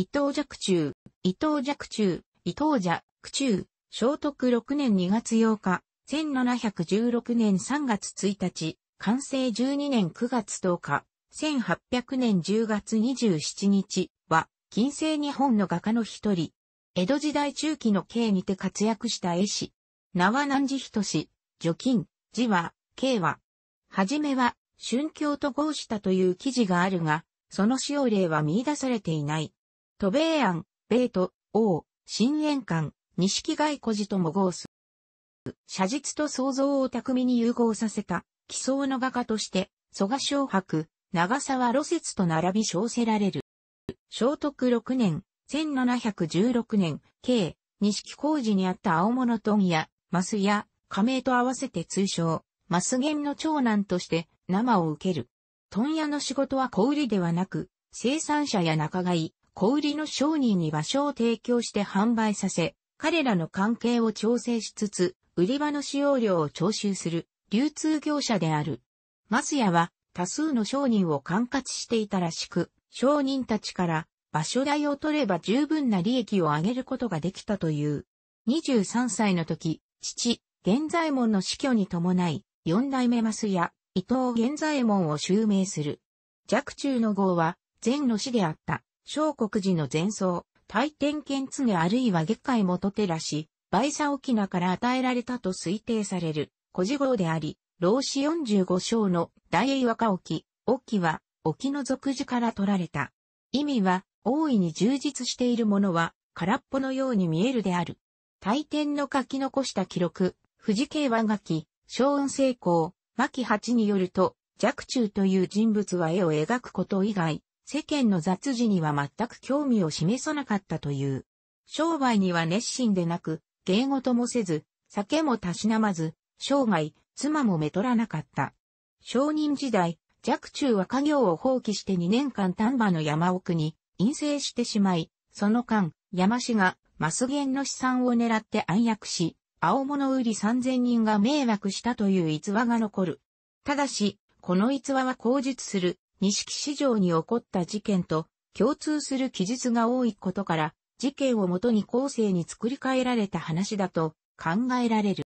伊藤若冲、伊藤若冲、伊藤若中、聖徳6年2月8日、1716年3月1日、完成12年9月10日、1800年10月27日は、近世日本の画家の一人、江戸時代中期の慶にて活躍した絵師、名は南寺仁志、除金、字は、慶は、はじめは、春京と合したという記事があるが、その使用例は見出されていない。渡米案、米都、王、新円館、錦貝古寺とも合す。写実と創造を巧みに融合させた、奇想の画家として、蘇我昌博、長沢露雪と並び称せられる。聖徳6年、1716年、計、錦工事にあった青物問屋、増屋、加盟と合わせて通称、増源の長男として生を受ける。問屋の仕事は小売りではなく、生産者や仲買、小売りの商人に場所を提供して販売させ、彼らの関係を調整しつつ、売り場の使用量を徴収する流通業者である。マ屋は多数の商人を管轄していたらしく、商人たちから場所代を取れば十分な利益を上げることができたという。23歳の時、父、現在門の死去に伴い、四代目増や伊藤現在門を襲名する。弱中の号は、前の死であった、小国寺の前奏、大天剣常あるいは月海元寺氏、倍差沖縄から与えられたと推定される、古事号であり、老子45章の大英和歌沖、沖は、沖の俗字から取られた。意味は、大いに充実しているものは、空っぽのように見えるである。大天の書き残した記録、富士慶和書き、小雲成功、牧八によると、若冲という人物は絵を描くこと以外、世間の雑事には全く興味を示さなかったという。商売には熱心でなく、芸事もせず、酒もたしなまず、生涯、妻もめとらなかった。商人時代、若冲は家業を放棄して2年間丹波の山奥に陰性してしまい、その間、山氏がマスゲンの資産を狙って暗躍し、青物売り3000人が迷惑したという逸話が残る。ただし、この逸話は口述する、錦市場に起こった事件と共通する記述が多いことから、事件をもとに後世に作り変えられた話だと考えられる。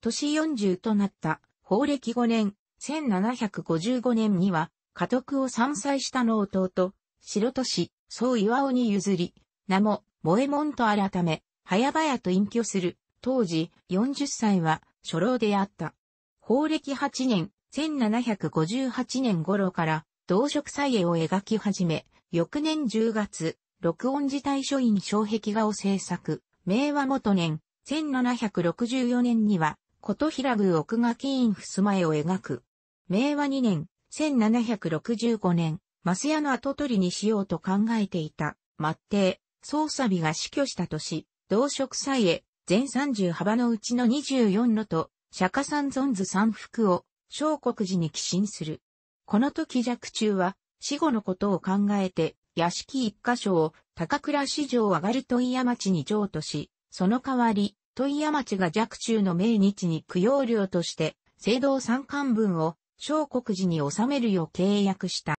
年40となった法暦5年、1755年には、家督を参祭したの弟、白戸氏、宋岩尾に譲り、名も、萌え門と改め、早々と隠居する、当時40歳は初老であった。法暦8年、1758年頃から、同色彩絵を描き始め、翌年10月、録音自体書院小壁画を制作、明和元年、1764年には、琴平宮奥垣院襖絵を描く。明和2年、1765年、増屋の跡取りにしようと考えていた、末帝、曹サビが死去した年、同色祭へ、全30幅のうちの24のと、釈迦三尊図三福を、小国寺に寄進する。この時弱中は、死後のことを考えて、屋敷一箇所を高倉市場上がる問屋町に譲渡し、その代わり、問屋町が弱中の命日に供養料として、聖堂三冠分を小国寺に収めるよう契約した。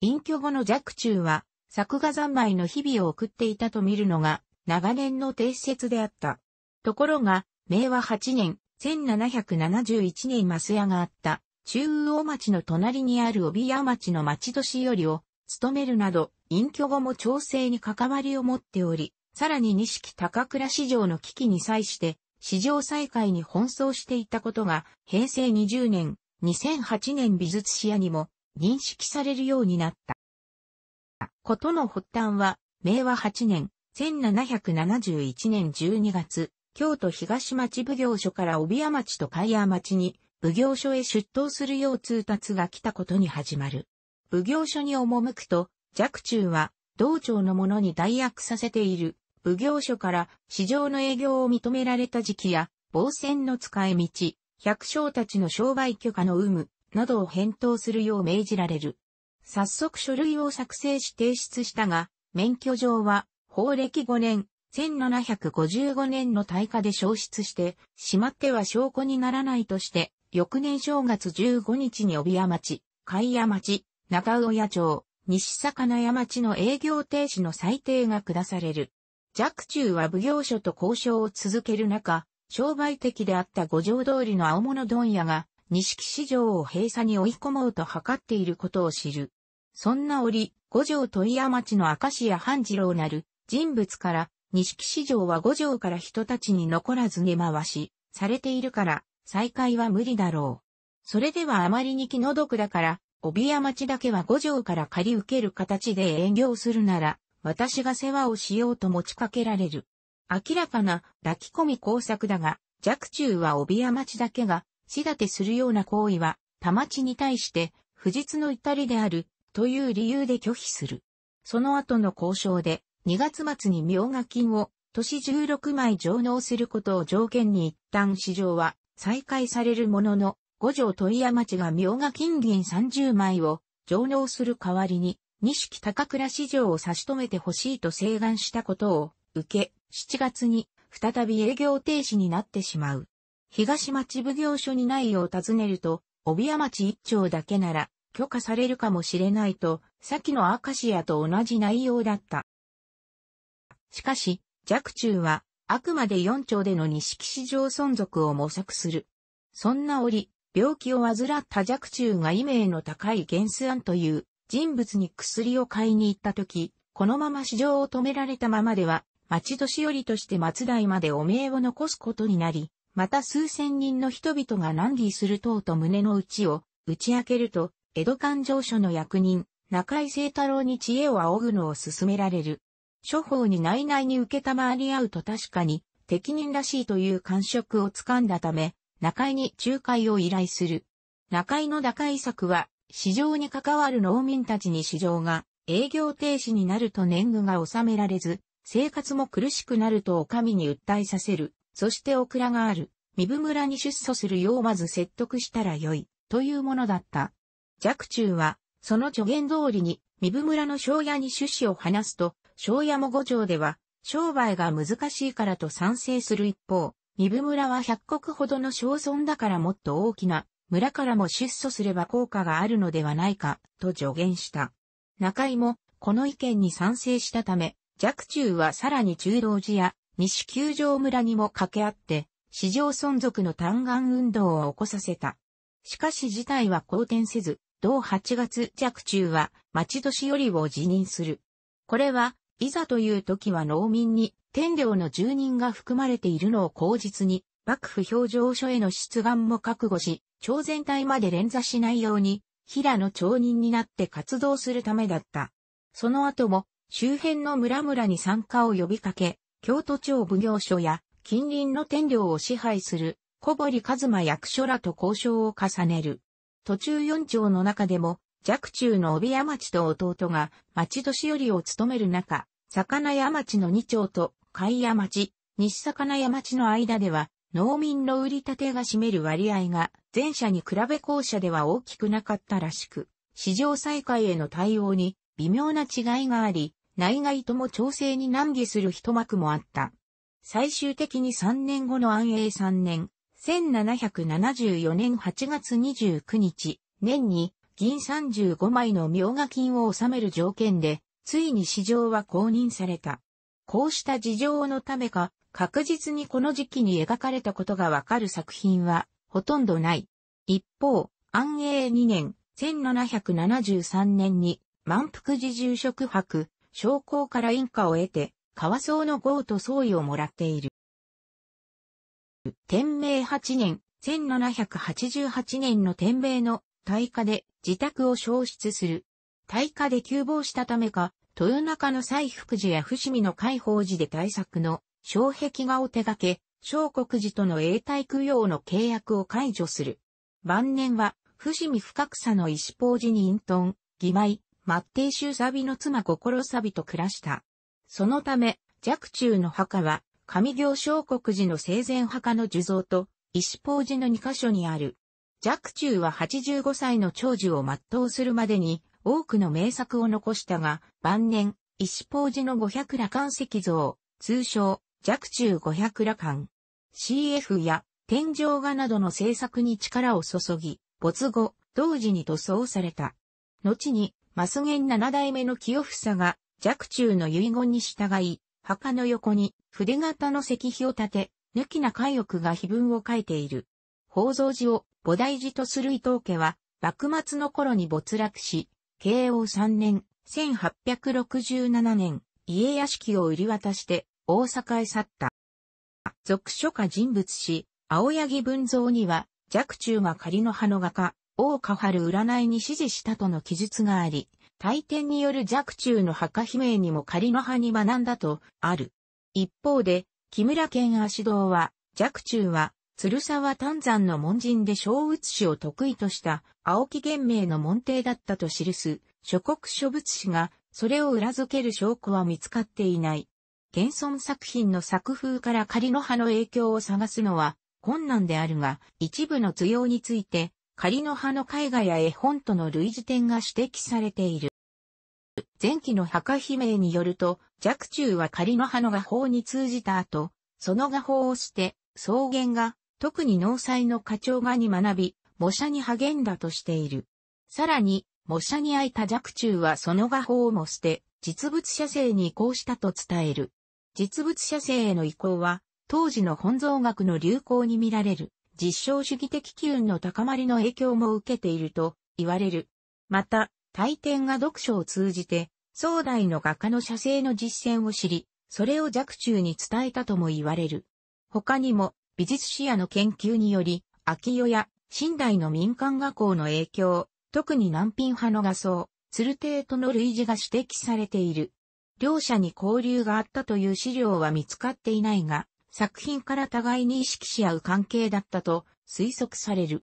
隠居後の弱中は、作画三昧の日々を送っていたと見るのが、長年の定説であった。ところが、明和8年、1771年増屋があった、中央町の隣にある帯屋町の町年寄りを務めるなど、隠居後も調整に関わりを持っており、さらに錦高倉市場の危機に際して、市場再開に奔走していたことが、平成20年、2008年美術史屋にも認識されるようになった。ことの発端は、明和8年、1771年12月、京都東町奉行所から帯屋町と海屋町に奉行所へ出頭するよう通達が来たことに始まる。奉行所に赴くと、若冲は、道庁の者に代役させている、奉行所から市場の営業を認められた時期や、防戦の使い道、百姓たちの商売許可の有無、などを返答するよう命じられる。早速書類を作成し提出したが、免許状は法暦5年、1755年の大火で消失して、しまっては証拠にならないとして、翌年正月15日に帯屋町、海屋町、中尾屋町、西魚山地の営業停止の裁定が下される。若冲は奉行所と交渉を続ける中、商売的であった五条通りの青物問屋が、錦市場を閉鎖に追い込もうと図っていることを知る。そんな折、五条問屋町の明石家半次郎なる人物から、錦市場は五条から人たちに残らず根回し、されているから、再開は無理だろう。それではあまりに気の毒だから、帯屋町だけは五条から借り受ける形で営業するなら、私が世話をしようと持ちかけられる。明らかな抱き込み工作だが、弱中は帯屋町だけが、死立てするような行為は、田町に対して、不実の至りである、という理由で拒否する。その後の交渉で、2月末に明賀金を、年16枚上納することを条件に一旦市場は再開されるものの、五条鳥屋町が明賀金銀30枚を上納する代わりに、錦高倉市場を差し止めてほしいと請願したことを受け、7月に再び営業停止になってしまう。東町奉行所に内容を尋ねると、帯屋町一丁だけなら許可されるかもしれないと、先のアカシアと同じ内容だった。しかし、若冲は、あくまで四丁での錦市場存続を模索する。そんな折、病気を患った若冲が意名の高い原ス案という人物に薬を買いに行った時、このまま市場を止められたままでは、町年寄りとして松代まで汚名を残すことになり、また数千人の人々が難儀する等と胸の内を打ち明けると、江戸勘定所の役人、中井聖太郎に知恵を仰ぐのを勧められる。処方に内々に受けたまわり合うと確かに、適任らしいという感触をつかんだため、中井に仲介を依頼する。中井の打開策は、市場に関わる農民たちに市場が営業停止になると年貢が納められず、生活も苦しくなるとお上に訴えさせる。そしてオクラがある。身分村に出祖するようまず説得したらよい。というものだった。若冲は、その助言通りに、身分村の庄屋に趣旨を話すと、庄屋も五条では、商売が難しいからと賛成する一方、二部村は百国ほどの町村だからもっと大きな村からも出祖すれば効果があるのではないか、と助言した。中井もこの意見に賛成したため、若冲はさらに中道寺や西九条村にも掛け合って、市場存続の嘆願運動を起こさせた。しかし事態は好転せず、同8月若冲は町年寄りを辞任する。これは、いざという時は農民に天領の住人が含まれているのを口実に、幕府表情書への出願も覚悟し、朝全体まで連座しないように、平の町人になって活動するためだった。その後も、周辺の村々に参加を呼びかけ、京都町奉行所や近隣の天領を支配する小堀一馬役所らと交渉を重ねる。途中四町の中でも、若中の帯屋町と弟が町年寄りを務める中、魚屋町の二町と海屋町、西魚屋町の間では、農民の売り立てが占める割合が前者に比べ後者では大きくなかったらしく、市場再開への対応に微妙な違いがあり、内外とも調整に難儀する一幕もあった。最終的に3年後の安永3年、1774年8月29日、年に銀35枚の明賀金を納める条件で、ついに市場は公認された。こうした事情のためか、確実にこの時期に描かれたことがわかる作品はほとんどない。一方、安永2年、1773年に満腹寺住職泊、将校から印花を得て、川荘の豪と総意をもらっている。天明8年、1788年の天明の大火で自宅を消失する。大火で急亡したためか、豊中の西福寺や伏見の海宝寺で対策の障壁画を手掛け、小国寺との永代供養の契約を解除する。晩年は、伏見深草の石宝寺に隠遁、義舞、末帝宗サビの妻心サビと暮らした。そのため、若中の墓は、上行小国寺の生前墓の樹像と、石宝寺の2カ所にある。若中は85歳の長寿を全うするまでに、多くの名作を残したが、晩年、石宝寺の五百羅漢石像、通称、若冲五百羅漢。CF や天井画などの制作に力を注ぎ、没後、同時に塗装された。後に、マスゲン七代目の清房が若冲の遺言に従い、墓の横に筆型の石碑を立て、抜きな海翼が碑文を書いている。宝蔵寺を菩提寺とする伊藤家は、幕末の頃に没落し、慶応3年、1867年、家屋敷を売り渡して大阪へ去った。俗書家人物史、青柳文蔵には、若冲が仮の葉の画家、大川春占いに指示したとの記述があり、大天による若冲の墓碑名にも仮の葉に学んだとある。一方で、木村健足道は、若冲は、鶴沢丹山の門人で小写しを得意とした青木玄明の門弟だったと記す諸国書物史がそれを裏付ける証拠は見つかっていない。現存作品の作風から仮の葉の影響を探すのは困難であるが、一部の図用について仮の葉の絵画や絵本との類似点が指摘されている。前期の墓碑名によると、若冲は仮の葉の画法に通じた後、その画法をして、草原が、特に農祭の課長画に学び、模写に励んだとしている。さらに、模写に空いた若冲はその画法をも捨て、実物写生に移行したと伝える。実物写生への移行は、当時の本草学の流行に見られる。実証主義的機運の高まりの影響も受けていると言われる。また、大天が読書を通じて、壮大の画家の写生の実践を知り、それを若冲に伝えたとも言われる。他にも、美術史やの研究により、秋代や新代の民間画工の影響、特に南品派の画装、鶴亭との類似が指摘されている。両者に交流があったという資料は見つかっていないが、作品から互いに意識し合う関係だったと推測される。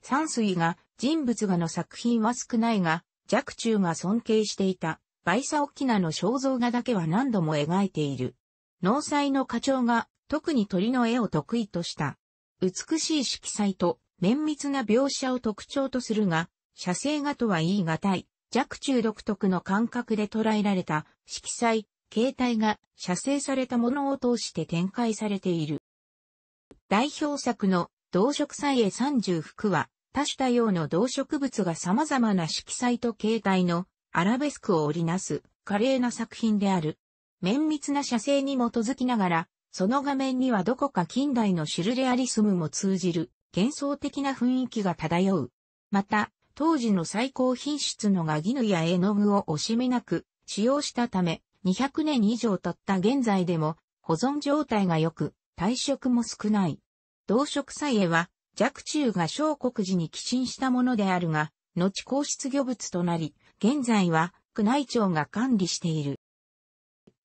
山水が人物画の作品は少ないが、若冲が尊敬していた、バイサオキナの肖像画だけは何度も描いている。農祭の課長が特に鳥の絵を得意とした。美しい色彩と綿密な描写を特徴とするが、写生画とは言い難い、若冲独特の感覚で捉えられた色彩、形態が写生されたものを通して展開されている。代表作の動植彩絵三十幅は多種多様の動植物が様々な色彩と形態のアラベスクを織りなす華麗な作品である。綿密な写生に基づきながら、その画面にはどこか近代のシュルレアリスムも通じる幻想的な雰囲気が漂う。また、当時の最高品質のガギヌや絵の具を惜しみなく使用したため、200年以上経った現在でも保存状態が良く、体色も少ない。同色菜絵は、若冲が小国寺に寄進したものであるが、後皇室魚物となり、現在は宮内庁が管理している。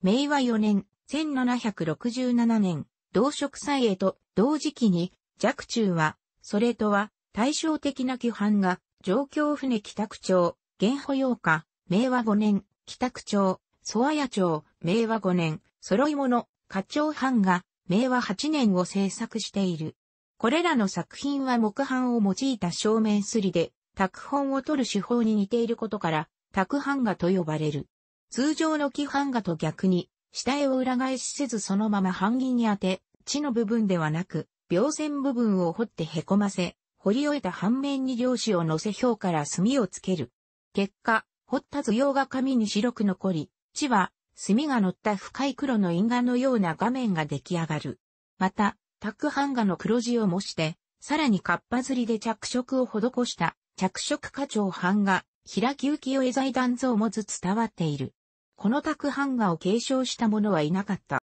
明和4年、1767年、同色菜絵と同時期に、若冲は、それとは対照的な規範が、上京船北区長、元保陽花、明和5年、北区長、曽谷町、明和5年、揃い物、課長藩が、明和8年を制作している。これらの作品は木版を用いた正面すりで、拓本を取る手法に似ていることから、拓版画と呼ばれる。通常の木版画と逆に、下絵を裏返しせずそのまま版木に当て、地の部分ではなく、描線部分を彫って凹ませ、彫り終えた半面に量子を乗せ表から墨をつける。結果、彫った図用が紙に白く残り、地は、墨が乗った深い黒の因果のような画面が出来上がる。また、タク版画の黒字を模して、さらに活発釣りで着色を施した着色花鳥版画、平木浮世絵財団像もず伝わっている。このタク版画を継承した者はいなかった。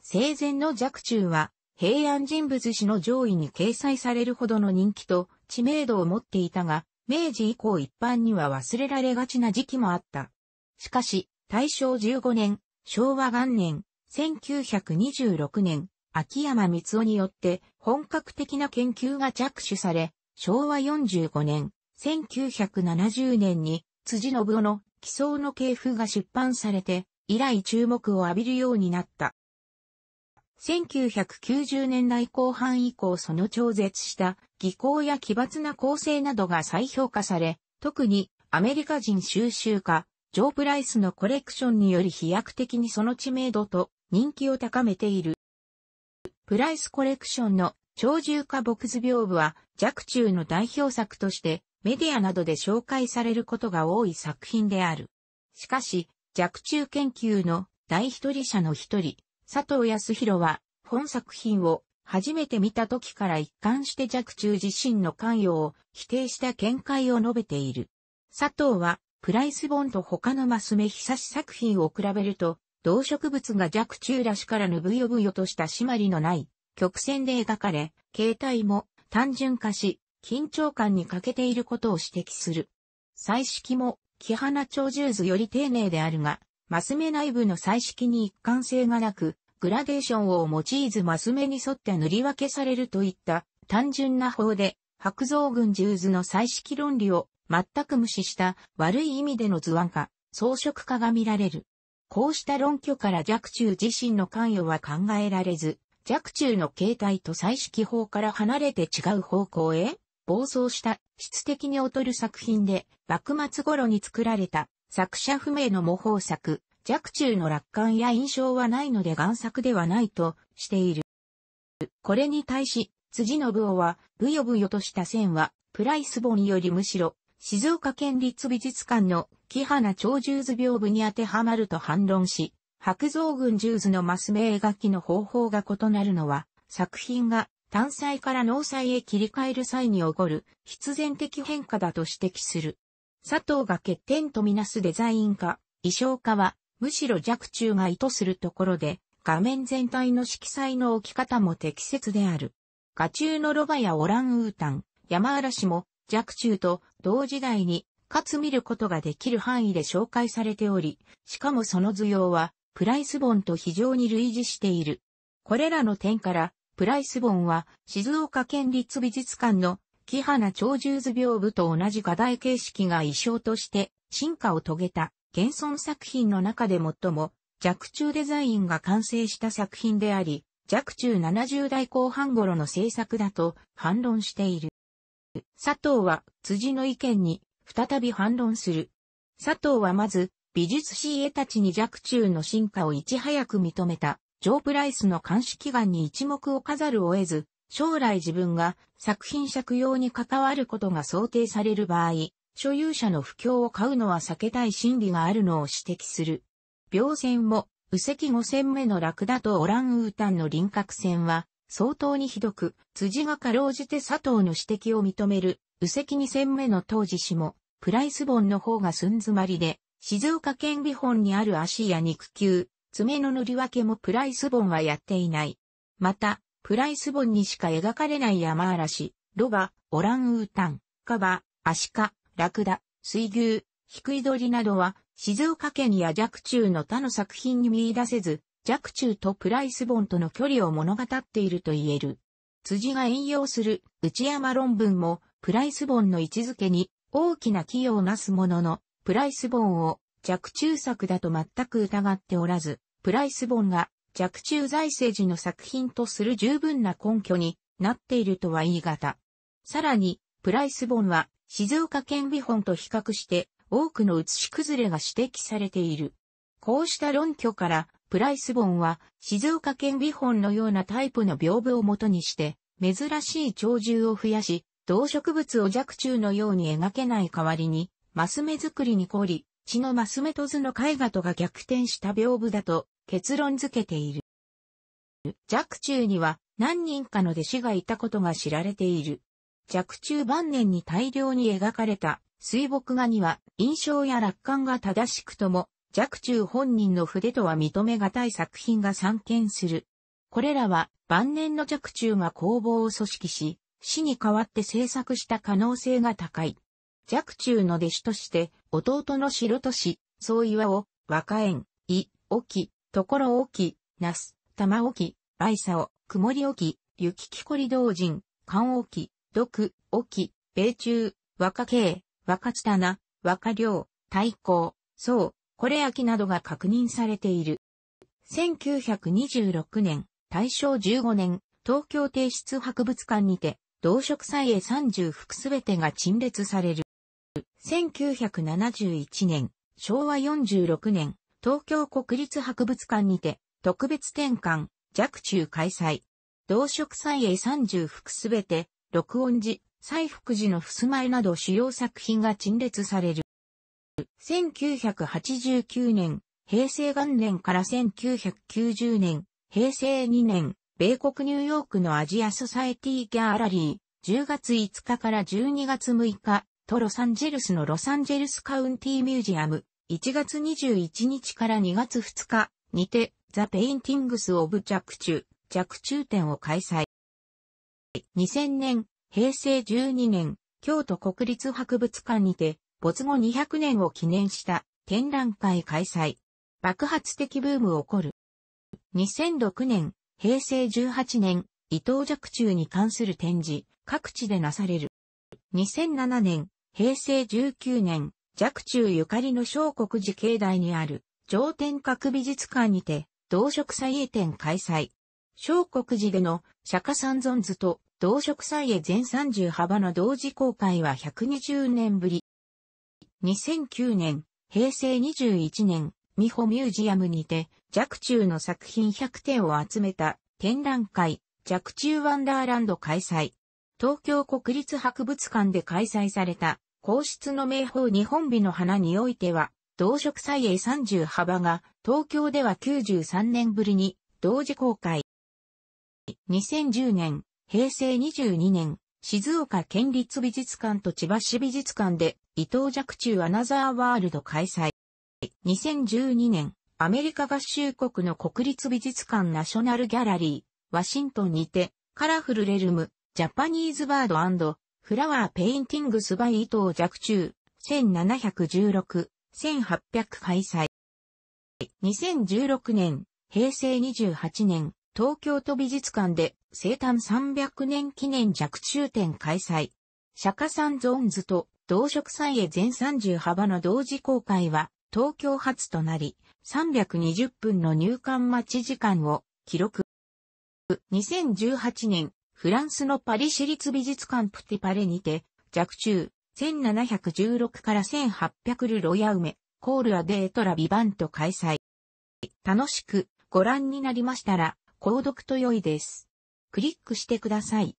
生前の若冲は、平安人物史の上位に掲載されるほどの人気と知名度を持っていたが、明治以降一般には忘れられがちな時期もあった。しかし、大正15年、昭和元年、1926年、秋山光夫によって本格的な研究が着手され、昭和45年、1970年に辻信夫の奇想の系譜が出版されて、以来注目を浴びるようになった。1990年代後半以降その超絶した技巧や奇抜な構成などが再評価され、特にアメリカ人収集家、ジョー・プライスのコレクションにより飛躍的にその知名度と人気を高めている。プライスコレクションの超重化木図屏風は、若冲の代表作として、メディアなどで紹介されることが多い作品である。しかし、弱虫研究の大一人者の一人、佐藤康弘は、本作品を初めて見た時から一貫して弱虫自身の関与を否定した見解を述べている。佐藤は、プライスボンと他のマスメ久し作品を比べると、動植物が弱虫らしからぬブヨブヨとした締まりのない曲線で描かれ、形態も単純化し、緊張感に欠けていることを指摘する。彩色も、木花鳥獣図より丁寧であるが、マス目内部の彩色に一貫性がなく、グラデーションを用いずマス目に沿って塗り分けされるといった単純な法で、白造軍獣図の彩色論理を全く無視した悪い意味での図案化、装飾化が見られる。こうした論拠から弱中自身の関与は考えられず、弱中の形態と彩色法から離れて違う方向へ？暴走した質的に劣る作品で、幕末頃に作られた作者不明の模倣作、弱中の楽観や印象はないので贋作ではないとしている。これに対し、辻信夫は、ブヨブヨとした線は、プライス本よりむしろ、静岡県立美術館の木花鳥獣図屏風に当てはまると反論し、白造軍獣図のマス目描きの方法が異なるのは、作品が単細から濃細へ切り替える際に起こる必然的変化だと指摘する。佐藤が欠点とみなすデザイン化、衣装化は、むしろ弱中が意図するところで、画面全体の色彩の置き方も適切である。画中のロバやオランウータン、山嵐も弱中と同時代に、かつ見ることができる範囲で紹介されており、しかもその図用は、プライス本と非常に類似している。これらの点から、プライス本は、静岡県立美術館の木花鳥獣図屏風と同じ画題形式が衣装として進化を遂げた現存作品の中で最も弱中デザインが完成した作品であり、弱中70代後半頃の制作だと反論している。佐藤は辻の意見に再び反論する。佐藤はまず美術師絵たちに弱中の進化をいち早く認めたジョー・プライスの監視祈願に一目置かざるを得ず、将来自分が作品借用に関わることが想定される場合、所有者の不況を買うのは避けたい心理があるのを指摘する。病線も、右石5線目のラクダとオランウータンの輪郭線は、相当にひどく、辻がかろうじて佐藤の指摘を認める、右石2線目の当時氏も、プライス本の方が寸詰まりで、静岡県美本にある足や肉球、爪の塗り分けもプライス本はやっていない。また、プライス本にしか描かれない山嵐、ロバ、オランウータン、カバ、アシカ、ラクダ、水牛、ヒクイドリなどは、静岡県や弱中の他の作品に見出せず、弱中とプライス本との距離を物語っていると言える。辻が引用する内山論文も、プライス本の位置づけに大きな寄与をなすものの、プライス本を弱中作だと全く疑っておらず、プライス本が弱中財政時の作品とする十分な根拠になっているとは言い難。さらに、プライス本は静岡県美本と比較して多くの写し崩れが指摘されている。こうした論拠から、プライス本は静岡県美本のようなタイプの屏風をもとにして、珍しい鳥獣を増やし、動植物を弱中のように描けない代わりに、マス目作りに凝り、血のマス目と図の絵画とが逆転した屏風だと結論付けている。弱中には何人かの弟子がいたことが知られている。弱中晩年に大量に描かれた水墨画には印象や楽観が正しくとも弱中本人の筆とは認めがたい作品が散見する。これらは晩年の弱中が工房を組織し、死に代わって制作した可能性が高い。弱中の弟子として弟の白とし、総岩を若縁、い、沖、ところ沖、那須、玉沖、梅沢、曇り沖、雪木こり同人、関沖、毒、沖、米中、若慶、若津棚、若良、太閤、宋、これ秋などが確認されている。1926年、大正15年、東京帝室博物館にて、同色祭絵30幅すべてが陳列される。1971年、昭和46年、東京国立博物館にて、特別展館、弱中開催。同色祭絵30幅すべて、録音時、西福寺の襖絵など主要作品が陳列される。1989年、平成元年から1990年、平成2年、米国ニューヨークのアジアソサエティギャラリー、10月5日から12月6日、とロサンゼルスのロサンゼルスカウンティミュージアム、1月21日から2月2日、にて、 The Paintings of 若冲、若冲展を開催。2000年、平成12年、京都国立博物館にて、没後200年を記念した展覧会開催。爆発的ブーム起こる。2006年、平成18年、伊藤若冲に関する展示、各地でなされる。2007年、平成19年、若冲ゆかりの小国寺境内にある、上天閣美術館にて、同色祭絵展開催。小国寺での釈迦三尊図と同色祭絵全30幅の同時公開は120年ぶり。2009年、平成21年、美穂ミュージアムにて、若冲の作品100点を集めた展覧会、若冲ワンダーランド開催。東京国立博物館で開催された、皇室の名宝日本美の花においては、同色彩絵30幅が、東京では93年ぶりに、同時公開。2010年、平成22年、静岡県立美術館と千葉市美術館で伊藤若冲アナザーワールド開催。2012年、アメリカ合衆国の国立美術館ナショナルギャラリー、ワシントンにて、 Colorful Realm、Japanese Bird Flower Paintings by 伊藤若冲、1716、1800開催。2016年、平成28年、東京都美術館で生誕300年記念若冲展開催。釈迦三尊図と動植綵絵全30幅の同時公開は東京初となり、320分の入館待ち時間を記録。2018年、フランスのパリ市立美術館プティパレにて、弱中、1716から1800ルロヤウメ、コールアデートラビバント開催。楽しくご覧になりましたら、購読と良いです。クリックしてください。